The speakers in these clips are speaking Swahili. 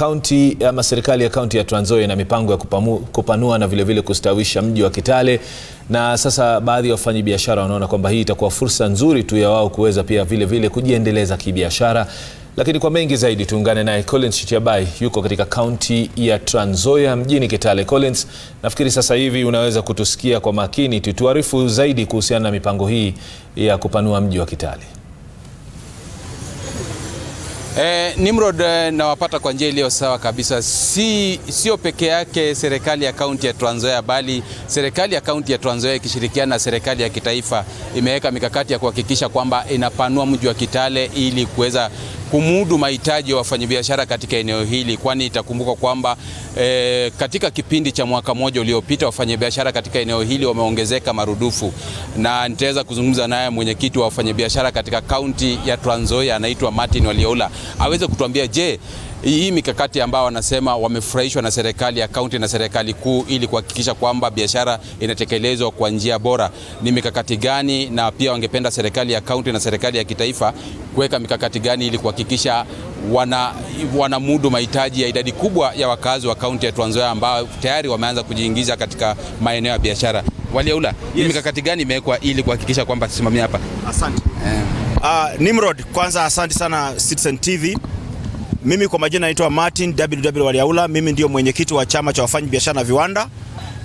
kaunti ama serikali ya kaunti ya Trans Nzoia ina mipango ya kupamu, kupanua na vilevile vile kustawisha mji wa Kitale, na sasa baadhi ya wafanyabiashara wanaona kwamba hii itakuwa fursa nzuri tu ya wao kuweza pia vilevile vile kujiendeleza kibiashara. Lakini kwa mengi zaidi tuungane naye Collins Chitiabai, yuko katika kaunti ya Trans Nzoia mjini Kitale. Collins, nafikiri sasa hivi unaweza kutusikia kwa makini, tutuarifu zaidi kuhusiana na mipango hii ya kupanua mji wa Kitale. Eh, Nimrod eh, nawapata kwa njia iliyo sawa kabisa. Si sio peke yake serikali ya kaunti ya Trans Nzoia bali serikali ya kaunti ya Trans Nzoia ikishirikiana na serikali ya kitaifa imeweka mikakati ya kuhakikisha kwamba inapanua mji wa Kitale ili kuweza kumudu mahitaji ya wafanyabiashara katika eneo hili, kwani itakumbuka kwamba e, katika kipindi cha mwaka mmoja uliopita wafanyabiashara katika eneo hili wameongezeka marudufu, na nitaweza kuzungumza naye mwenyekiti wa wafanyabiashara katika kaunti ya Trans Nzoia anaitwa Martin Waliola. Aweze kutuambia je, hii mikakati ambao wanasema wamefurahishwa na serikali ya kaunti na serikali kuu ili kuhakikisha kwamba biashara inatekelezwa kwa njia bora, ni mikakati gani? Na pia wangependa serikali ya kaunti na serikali ya kitaifa kuweka mikakati gani ili kuhakikisha wana mudu mahitaji ya idadi kubwa ya wakazi wa kaunti ya Trans Nzoia ambao tayari wameanza kujiingiza katika maeneo ya biashara. Waliaula, yes. Ni mikakati gani imewekwa ili kuhakikisha kwamba tusimamia hapa? Asante. Uh, Nimrod, kwanza asante sana Citizen TV. Mimi kwa majina naitwa Martin WW Waliaula, mimi ndio mwenyekiti wa chama cha wafanyabiashara na viwanda.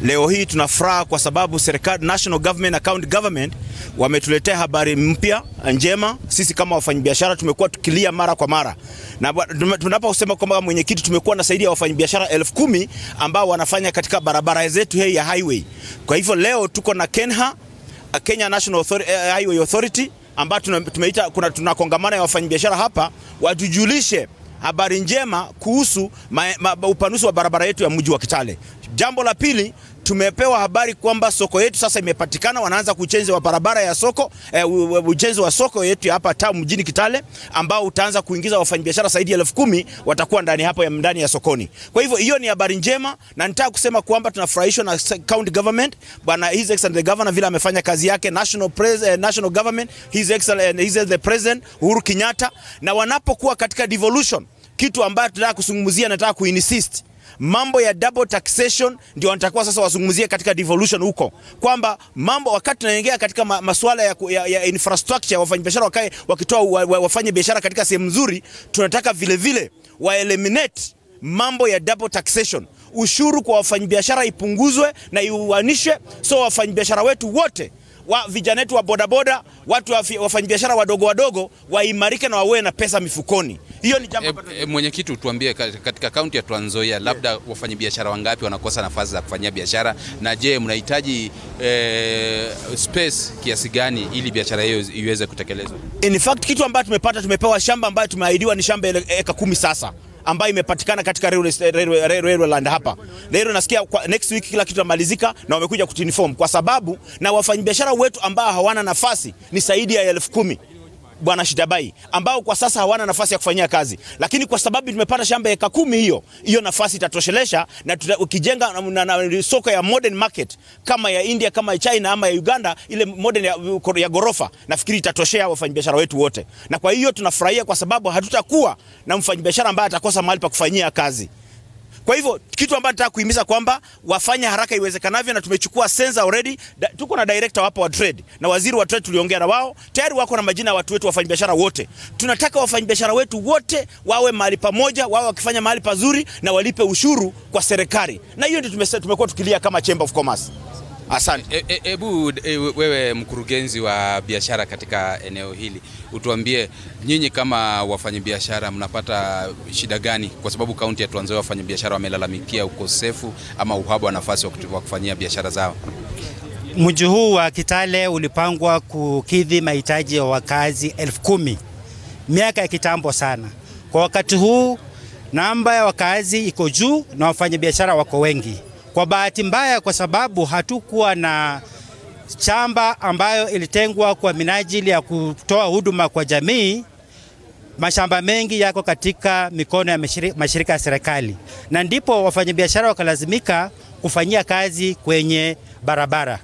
Leo hii tuna furaha kwa sababu serikali, national government na county government wametuletea habari mpya njema. Sisi kama wafanyabiashara tumekuwa tukilia mara kwa mara, na tunaposema kwamba mwenyekiti, tumekuwa na zaidi ya wafanyabiashara elfu kumi ambao wanafanya katika barabara zetu hii ya highway. Kwa hivyo leo tuko na KENHA, Kenya National Authority, uh, Highway Authority ambao tumeita kuna tuna kongamano ya wafanyabiashara hapa, watujulishe habari njema kuhusu ma, ma, upanuzi wa barabara yetu ya mji wa Kitale. Jambo la pili, tumepewa habari kwamba soko yetu sasa imepatikana, wanaanza kuchenzi wa barabara ya soko eh, ujenzi wa soko yetu hapa ta mjini Kitale ambao utaanza kuingiza wafanyabiashara zaidi ya elfu kumi watakuwa ndani hapo ya ndani ya sokoni. Kwa hivyo hiyo ni habari njema, na nitaka kusema kwamba tunafurahishwa na county government, bwana his excellency the governor vile amefanya kazi yake, national pres, eh, national government his excellency his the president Uhuru Kenyatta, na wanapokuwa katika devolution, kitu ambayo tunataka kuzungumzia, nataka kuinsist. Mambo ya double taxation ndio wanatakiwa sasa wazungumzie katika devolution huko, kwamba mambo wakati tunaongea katika ma, masuala ya, ya, ya infrastructure, wafanyabiashara wakae wakitoa wa, wa, wafanye biashara katika sehemu nzuri, tunataka vile vile wa eliminate mambo ya double taxation, ushuru kwa wafanyabiashara ipunguzwe na iuanishwe, so wafanyabiashara wetu wote wa vijana wetu wa bodaboda, watu wafanyabiashara wadogo wadogo waimarike na wawe na pesa mifukoni. Hiyo ni jambo e, e, mwenyekiti, tuambie katika kaunti ya Trans Nzoia labda yeah, wafanyabiashara wangapi wanakosa nafasi za kufanyia biashara, na je, mnahitaji e, space kiasi gani ili biashara hiyo iweze kutekelezwa? In fact kitu ambacho tumepata, tumepewa shamba ambayo tumeahidiwa ni shamba eka kumi sasa ambayo imepatikana katika land hapa. Leo nasikia next week kila kitu tamalizika na wamekuja kutinform kwa sababu na wafanyabiashara wetu ambao hawana nafasi ni zaidi ya elfu kumi Bwana Shitabai ambao kwa sasa hawana nafasi ya kufanyia kazi, lakini kwa sababu tumepata shamba eka kumi, hiyo hiyo nafasi itatoshelesha, na ukijenga na, na, na soko ya modern market kama ya India kama ya China ama ya Uganda, ile modern ya, ya gorofa, nafikiri itatoshea wafanyabiashara wetu wote, na kwa hiyo tunafurahia kwa sababu hatutakuwa na mfanyabiashara ambaye atakosa mahali pa kufanyia kazi. Kwa hivyo kitu ambacho nataka kuhimiza kwamba wafanye haraka iwezekanavyo, na tumechukua sensa already. Da, tuko na director hapa wa trade na waziri wa trade, tuliongea na wao tayari, wako na majina ya watu wetu wafanyabiashara wote. Tunataka wafanyabiashara wetu wote wawe mahali pamoja, wawe wakifanya mahali pazuri na walipe ushuru kwa serikali, na hiyo ndio tumekuwa tukilia kama Chamber of Commerce. Asante. Hebu e, e, wewe mkurugenzi wa biashara katika eneo hili utuambie, nyinyi kama wafanyabiashara mnapata shida gani? Kwa sababu kaunti ya Trans Nzoia wafanyabiashara wamelalamikia ukosefu ama uhaba wa nafasi wa kufanyia biashara zao. Mji huu wa Kitale ulipangwa kukidhi mahitaji ya wakazi elfu kumi miaka ya kitambo sana. Kwa wakati huu namba ya wakazi iko juu na wafanyabiashara wako wengi. Kwa bahati mbaya, kwa sababu hatukuwa na shamba ambayo ilitengwa kwa minajili ya kutoa huduma kwa jamii, mashamba mengi yako katika mikono ya mashirika ya serikali, na ndipo wafanyabiashara wakalazimika kufanyia kazi kwenye barabara.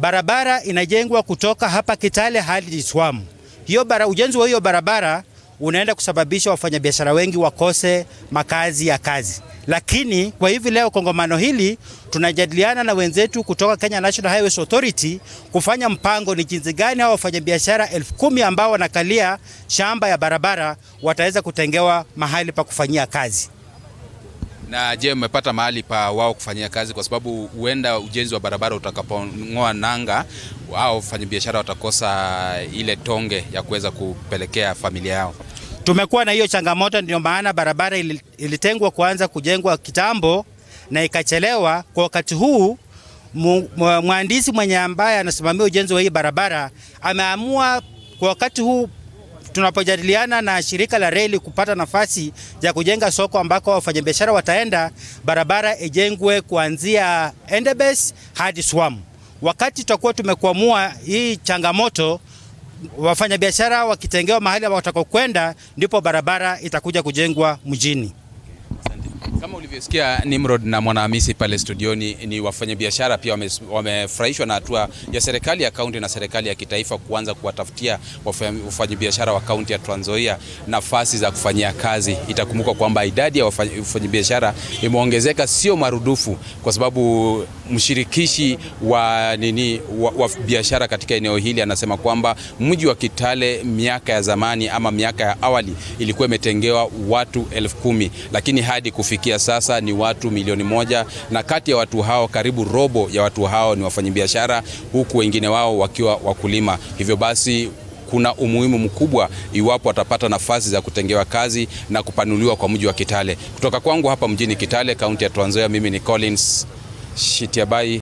Barabara inajengwa kutoka hapa Kitale hadi Iswamu. Hiyo bara, ujenzi wa hiyo barabara unaenda kusababisha wafanyabiashara wengi wakose makazi ya kazi. Lakini kwa hivi leo kongamano hili tunajadiliana na wenzetu kutoka Kenya National Highways Authority kufanya mpango ni jinsi gani hao wafanyabiashara elfu kumi ambao wanakalia shamba ya barabara wataweza kutengewa mahali pa kufanyia kazi. Na je, mmepata mahali pa wao kufanyia kazi? Kwa sababu huenda ujenzi wa barabara utakapong'oa nanga, wao wafanyabiashara watakosa ile tonge ya kuweza kupelekea familia yao. Tumekuwa na hiyo changamoto, ndio maana barabara ilitengwa kuanza kujengwa kitambo na ikachelewa. Kwa wakati huu mhandisi mwenye ambaye anasimamia ujenzi wa hii barabara ameamua kwa wakati huu tunapojadiliana na shirika la reli kupata nafasi ya kujenga soko ambako wafanyabiashara wataenda, barabara ijengwe kuanzia Endebess hadi Swam. Wakati tutakuwa tumekuamua hii changamoto, wafanyabiashara wakitengewa mahali watakokwenda, ndipo barabara itakuja kujengwa mjini. Kama ulivyosikia Nimrod na Mwanahamisi pale studioni, ni wafanyabiashara pia wamefurahishwa na hatua ya serikali ya kaunti na serikali ya kitaifa kuanza kuwatafutia wafa- wafanyabiashara wa kaunti ya Trans Nzoia nafasi za kufanyia kazi. Itakumbuka kwamba idadi ya wafanyabiashara imeongezeka sio marudufu, kwa sababu mshirikishi wa nini wa, wa biashara katika eneo hili anasema kwamba mji wa Kitale miaka ya zamani ama miaka ya awali ilikuwa imetengewa watu elfu kumi lakini hadi kufikia sasa ni watu milioni moja na kati ya watu hao karibu robo ya watu hao ni wafanyabiashara huku wengine wao wakiwa wakulima. Hivyo basi kuna umuhimu mkubwa iwapo watapata nafasi za kutengewa kazi na kupanuliwa kwa mji wa Kitale. Kutoka kwangu hapa mjini Kitale, kaunti ya Trans Nzoia, mimi ni Collins Shitiabai